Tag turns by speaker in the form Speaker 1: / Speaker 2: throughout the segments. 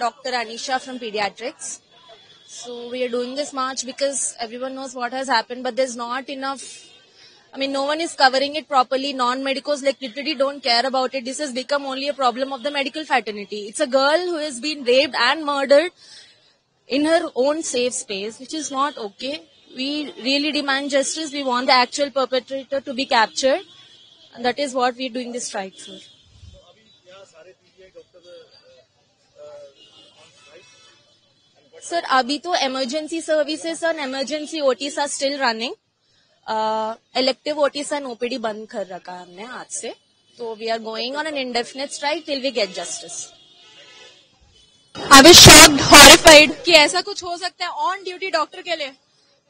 Speaker 1: Dr. Anisha from Pediatrics. So we are doing this march because everyone knows what has happened, but there's not enough. I mean, no one is covering it properly. Non-medicals like literally don't care about it. This has become only a problem of the medical fraternity. It's a girl who has been raped and murdered in her own safe space, which is not okay. We really demand justice. We want the actual perpetrator to be captured. And that is what we're doing this strike for. Sir, अभी तो emergency services and emergency OTs are still running elective elective OTs OPD बंद कर रखा है हमने आज से. तो we are going on an indefinite strike till we get justice
Speaker 2: I was shocked, horrified. कि ऐसा कुछ हो सकता है ऑन ड्यूटी डॉक्टर के लिए.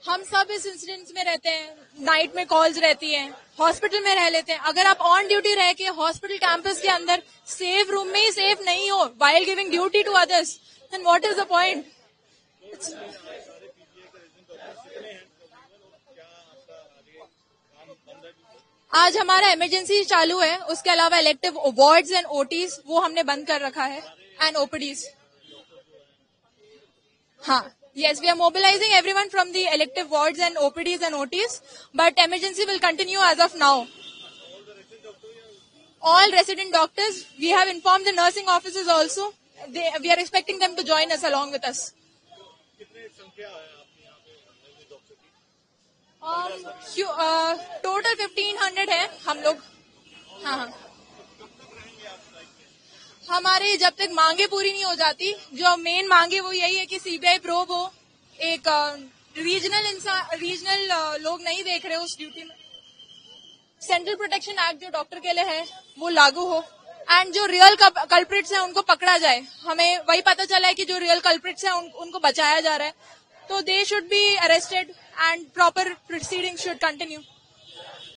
Speaker 2: हम सब इस इंसिडेंट्स में रहते हैं नाइट में कॉल्स रहती हैं हॉस्पिटल में रह लेते हैं. अगर आप ऑन ड्यूटी रह के हॉस्पिटल कैंपस के अंदर सेफ़ रूम में ही सेफ़ नहीं हो while giving duty to others then what is the point आज हमारा इमरजेंसी चालू है, उसके अलावा इलेक्टिव अवार्ड्स एंड ओटीज वो हमने बंद कर रखा है एंड ओपीडीज हाँ yes we are mobilising everyone from the elective wards and OPDs and OTs but emergency will continue as of now all resident doctors we have inform the nursing officers also we are expecting them to join us along with us Um, uh, total 1500 है हम लोग। हाँ हाँ। हमारे जब तक मांगे पूरी नहीं हो जाती जो मेन मांगे वो यही है कि सीबीआई प्रोब हो। एक रीजनल इंसान रीजनल लोग नहीं देख रहे उस ड्यूटी में। सेंट्रल प्रोटेक्शन एक्ट जो डॉक्टर के लिए है वो लागू हो। एंड जो रियल कल्प्रिट्स हैं उनको पकड़ा जाए। हमें वही पता चला है कि जो रियल कल्प्रिट्स हैं उन, उनको बचाया जा रहा है। तो they should be arrested and proper proceeding should continue